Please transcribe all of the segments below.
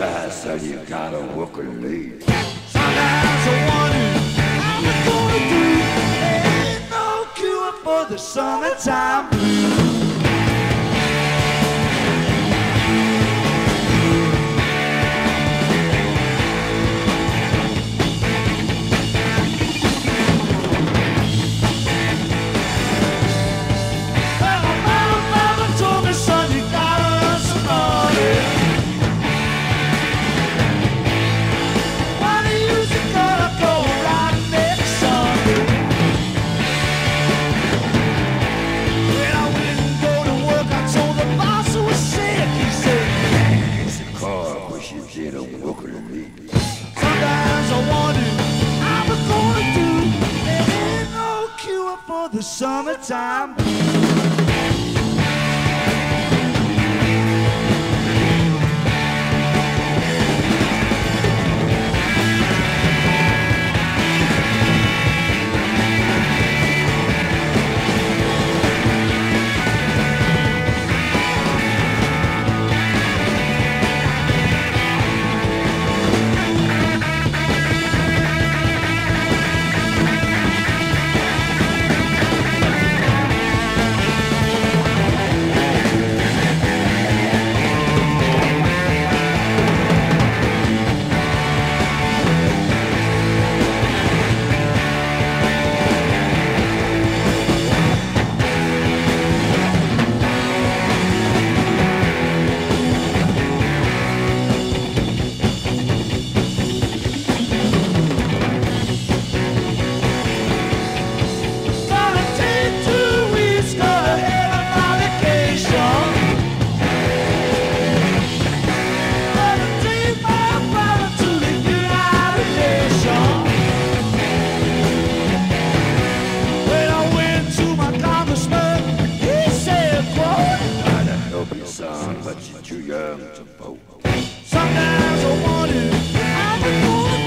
side, son, you gotta walk and lead. Sometimes I wonder how it's gonna do. Ain't no cure for the summertime blues. the summertime. too young to vote. Sometimes I wonder how we're gonna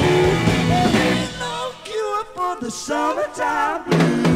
There ain't no cure for the summertime blues.